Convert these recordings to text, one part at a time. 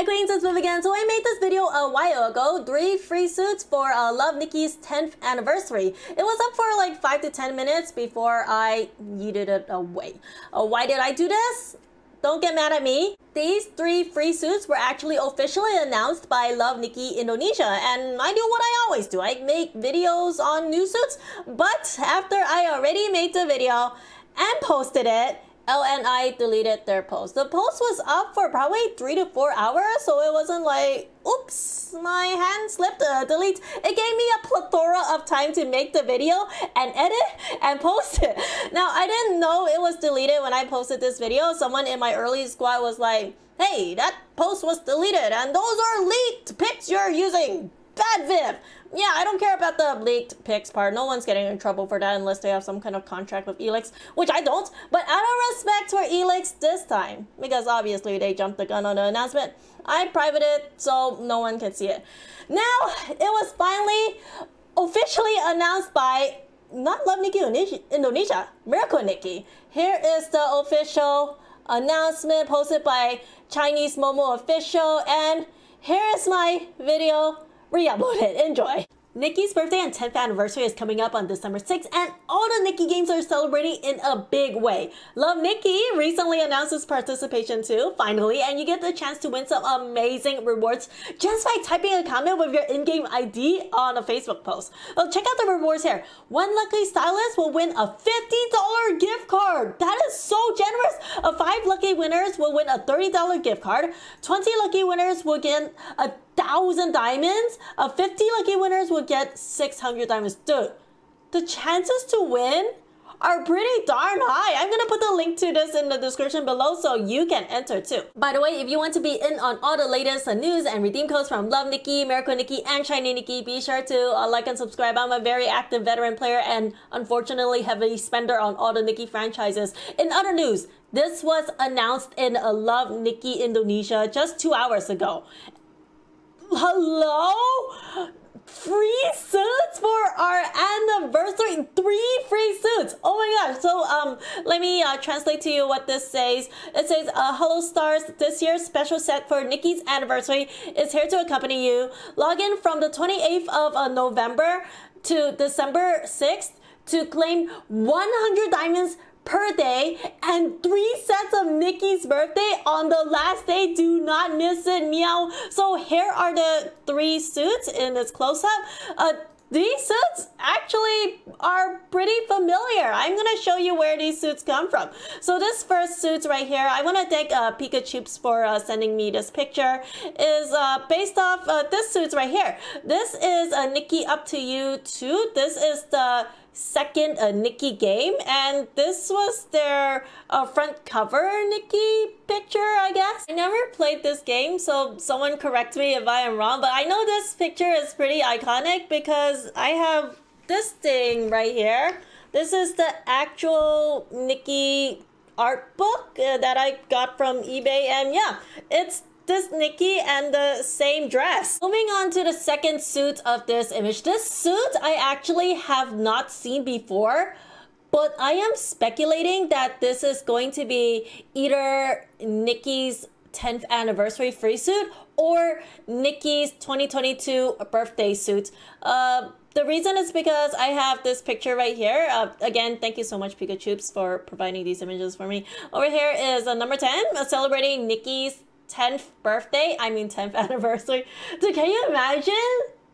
Hi Queens, it's Viv again. So I made this video a while ago, three free suits for uh, Love Nikki's 10th anniversary. It was up for like 5 to 10 minutes before I yeeted it away. Uh, why did I do this? Don't get mad at me. These three free suits were actually officially announced by Love Nikki Indonesia and I do what I always do. I make videos on new suits, but after I already made the video and posted it, LNI deleted their post. The post was up for probably three to four hours, so it wasn't like, oops, my hand slipped, uh, delete. It gave me a plethora of time to make the video and edit and post it. Now, I didn't know it was deleted when I posted this video. Someone in my early squad was like, hey, that post was deleted and those are leaked pics you're using. Bad Viv yeah, I don't care about the leaked pics part. No one's getting in trouble for that unless they have some kind of contract with Elex, which I don't. But out of respect for Elex this time, because obviously they jumped the gun on the announcement, I privated it so no one can see it. Now, it was finally officially announced by not Love Nikki Indonesia, Miracle Nikki. Here is the official announcement posted by Chinese Momo Official, and here is my video re-upload it. Enjoy! Nikki's birthday and 10th anniversary is coming up on December 6th, and all the Nikki games are celebrating in a big way. Love Nikki recently announced its participation too, finally, and you get the chance to win some amazing rewards just by typing a comment with your in-game ID on a Facebook post. Well, check out the rewards here. One lucky stylist will win a $50 gift card. That is so generous. A five lucky winners will win a $30 gift card. 20 lucky winners will get a thousand diamonds. A 50 lucky winners will get 600 diamonds. Dude, the chances to win are pretty darn high. I'm gonna put the link to this in the description below so you can enter too. By the way, if you want to be in on all the latest news and redeem codes from Love Nikki, Miracle Nikki, and Shining Nikki, be sure to uh, like and subscribe. I'm a very active veteran player and unfortunately heavy spender on all the Nikki franchises. In other news, this was announced in a Love Nikki Indonesia just two hours ago. Hello? Free suits for our anniversary. Three free suits. Oh my gosh. So um, let me uh, translate to you what this says. It says, uh, "Hello stars. This year's special set for Nikki's anniversary is here to accompany you. Log in from the 28th of uh, November to December 6th to claim 100 diamonds." Per day and three sets of Nikki's birthday on the last day. Do not miss it, meow. So here are the three suits in this close-up. Uh, these suits actually are pretty familiar. I'm gonna show you where these suits come from. So this first suit right here, I wanna thank uh, Pikachu for uh, sending me this picture, is uh, based off uh, this suits right here. This is a Nikki Up To You 2. This is the second uh, Nikki game, and this was their uh, front cover Nikki picture, I guess. I never played this game, so someone correct me if I am wrong, but I know this picture is pretty iconic because I have this thing right here. This is the actual Nikki art book uh, that I got from eBay, and yeah, it's this Nikki and the same dress. Moving on to the second suit of this image. This suit I actually have not seen before. But I am speculating that this is going to be either Nikki's 10th anniversary free suit or Nikki's 2022 birthday suit. Uh, the reason is because I have this picture right here. Uh, again, thank you so much, Pikachu, for providing these images for me. Over here is uh, number 10, uh, celebrating Nikki's 10th birthday, I mean 10th anniversary. So can you imagine?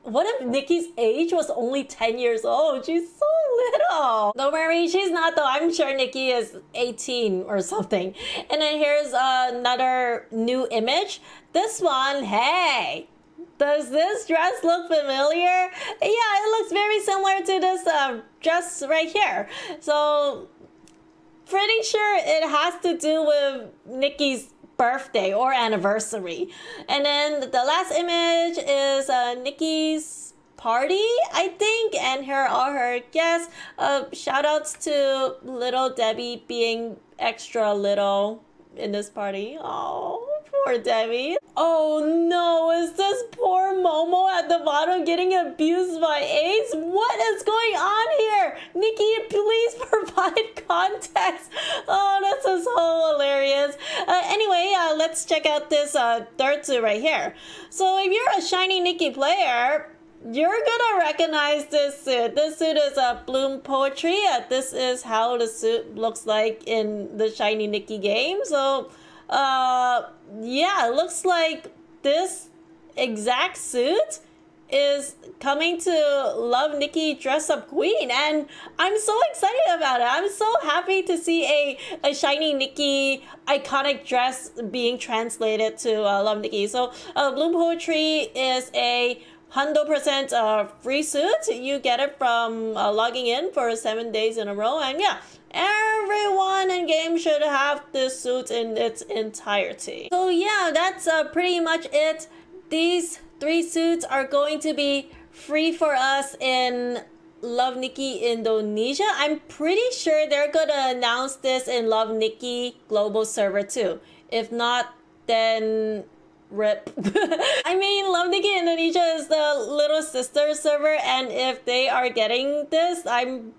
What if Nikki's age was only 10 years old? She's so little. Don't worry, she's not though. I'm sure Nikki is 18 or something. And then here's another new image. This one, hey, does this dress look familiar? Yeah, it looks very similar to this uh, dress right here. So pretty sure it has to do with Nikki's birthday or anniversary. And then the last image is uh, Nikki's party, I think, and here are all her guests. Uh, shout outs to little Debbie being extra little in this party. Oh, poor Debbie. Oh no, is this poor Momo at the the bottom getting abused by Ace? What is going on here? Nikki, please provide context. Oh, this is so hilarious. Uh, anyway, uh, let's check out this uh, right here. So if you're a Shining Nikki player, you're gonna recognize this suit. This suit is a Bloom Poetry. Uh, this is how the suit looks like in the Shining Nikki game. So, uh, yeah, it looks like this exact suit is coming to Love Nikki Dress Up Queen and I'm so excited about it. I'm so happy to see a, a shining Nikki iconic dress being translated to uh, Love Nikki. So uh, Bloom Poetry is a 100% uh, free suit. You get it from uh, logging in for seven days in a row. And yeah, everyone in game should have this suit in its entirety. So yeah, that's uh, pretty much it. These three suits are going to be free for us in Love Nikki Indonesia. I'm pretty sure they're gonna announce this in Love Nikki global server too. If not, then rip. I mean, Love Nikki Indonesia is the little sister server, and if they are getting this, I'm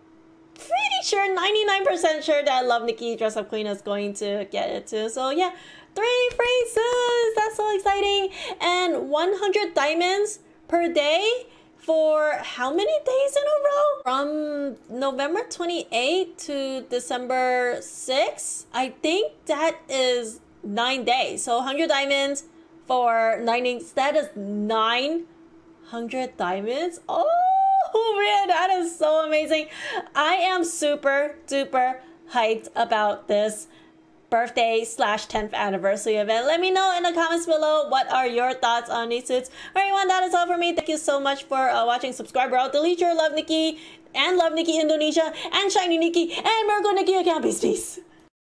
pretty sure, 99% sure that Love Nikki Dress Up Queen is going to get it too. So yeah, three phrases! That's so exciting! And 100 diamonds per day for how many days in a row? From November 28th to December 6th. I think that is nine days. So 100 diamonds for nine. That is 900 diamonds. Oh man, that is so amazing. I am super duper hyped about this birthday slash 10th anniversary event. Let me know in the comments below what are your thoughts on these suits. Alright, everyone, that is all for me. Thank you so much for uh, watching. Subscribe, bro. Delete your Love Nikki and Love Nikki Indonesia and Shining Nikki and Mergo Nikki account. Peace, peace.